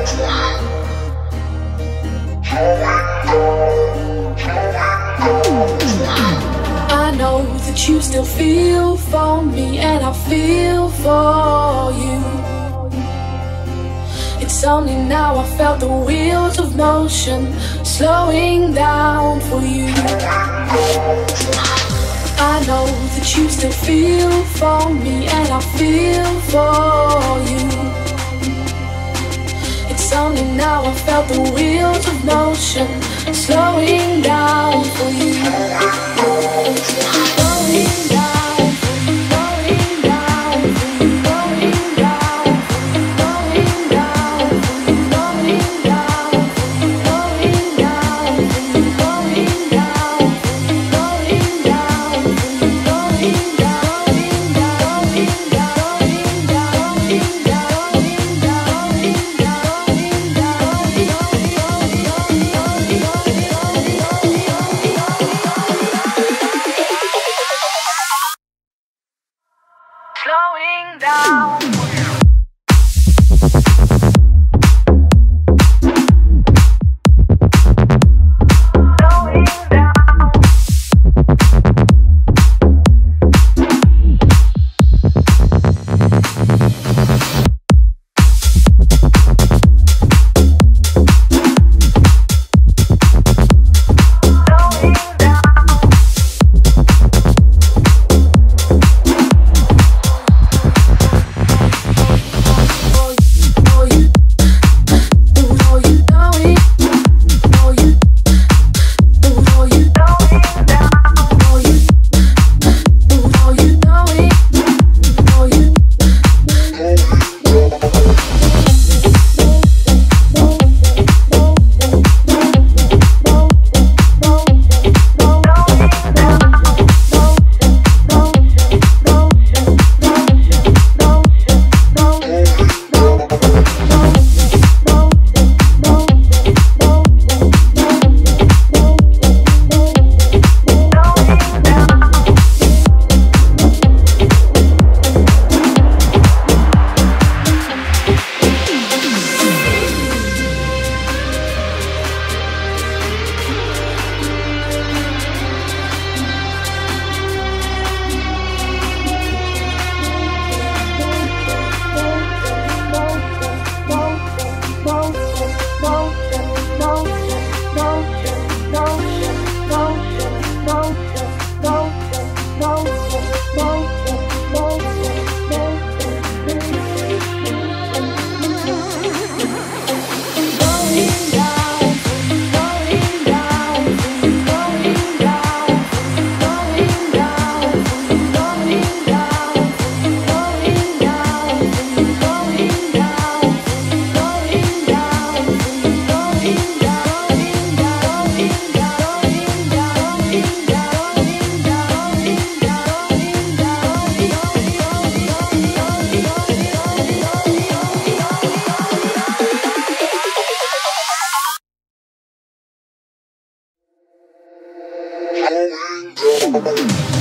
I know that you still feel for me, and I feel for you. It's only now I felt the wheels of motion slowing down for you. I know that you still feel for me, and I feel for you. Only now I felt the wheels of motion slowing down for you. Música